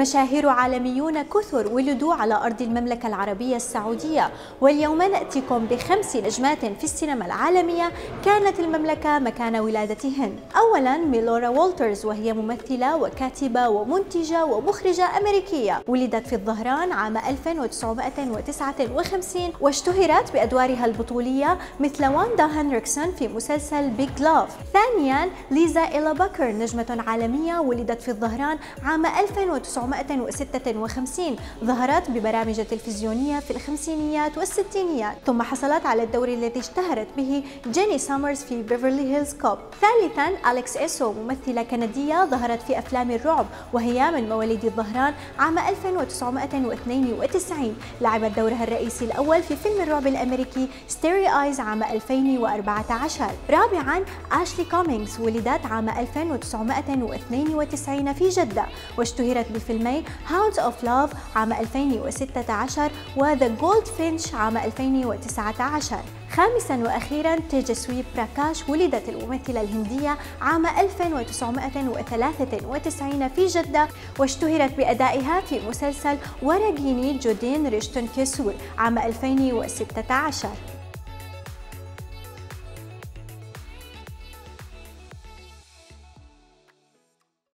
مشاهير عالميون كثر ولدوا على أرض المملكة العربية السعودية. واليوم نأتيكم بخمس نجمات في السينما العالمية كانت المملكة مكان ولادتهن. أولا ميلورا وولترز وهي ممثلة وكاتبة ومنتجة ومخرجة أمريكية. ولدت في الظهران عام 1959 واشتهرت بأدوارها البطولية مثل واندا هنريكسون في مسلسل Big Love ثانيا ليزا إيلا بكر نجمة عالمية ولدت في الظهران عام 1956 ظهرت ببرامج تلفزيونية في الخمسينيات والستينيات ثم حصلت على الدور الذي اشتهرت به جيني سامرز في Beverly Hills Cop ثالثا أليكس إيسو ممثلة كندية ظهرت في أفلام الرعب وهي من مواليد الظهران عام 1992 لعبت دورها الرئيسي الأول في فيلم الرعب الأمريكي Starry Eyes عام 2014 رابعا آشلي كومينغز ولدت عام 1992 في جدة واشتهرت بفيلمي Hounds of Love عام 2016 و The Goldfinch عام 2019 خامسا وأخيرا تيجاسوي براكاش ولدت الممثلة الهندية عام 1993 في جدة واشتهرت بأدائها في مسلسل ورقيني جودين ريشتون كيسور عام 2016